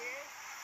eh.